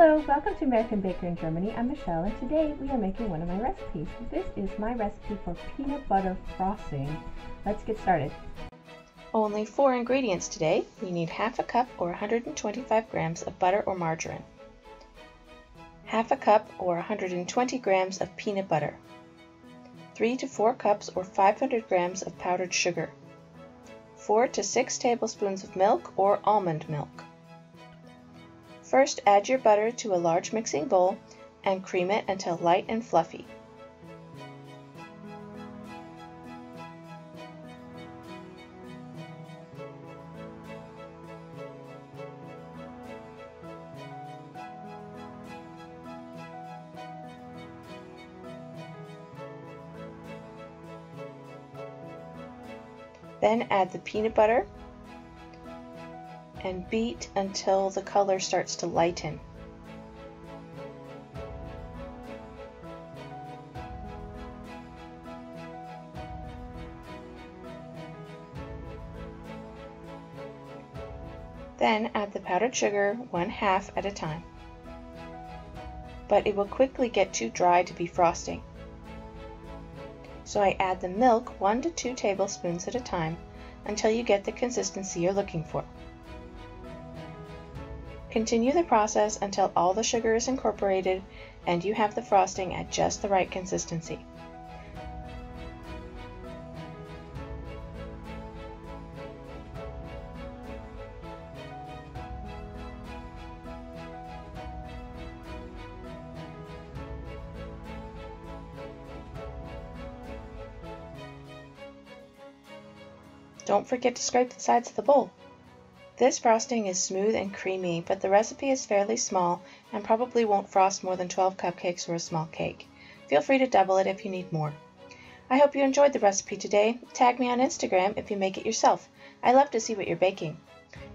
Hello, welcome to American Baker in Germany. I'm Michelle and today we are making one of my recipes. This is my recipe for peanut butter frosting. Let's get started. Only four ingredients today. We need half a cup or 125 grams of butter or margarine, half a cup or 120 grams of peanut butter, 3 to 4 cups or 500 grams of powdered sugar, 4 to 6 tablespoons of milk or almond milk, First add your butter to a large mixing bowl and cream it until light and fluffy. Then add the peanut butter and beat until the color starts to lighten. Then add the powdered sugar one half at a time. But it will quickly get too dry to be frosting. So I add the milk one to two tablespoons at a time until you get the consistency you're looking for. Continue the process until all the sugar is incorporated and you have the frosting at just the right consistency. Don't forget to scrape the sides of the bowl. This frosting is smooth and creamy, but the recipe is fairly small and probably won't frost more than 12 cupcakes or a small cake. Feel free to double it if you need more. I hope you enjoyed the recipe today. Tag me on Instagram if you make it yourself. I love to see what you're baking.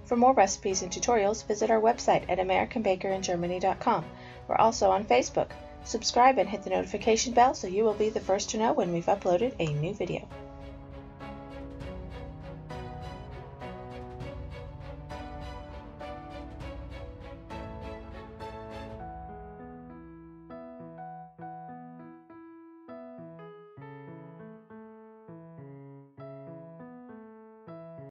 For more recipes and tutorials, visit our website at AmericanBakerInGermany.com. We're also on Facebook. Subscribe and hit the notification bell so you will be the first to know when we've uploaded a new video.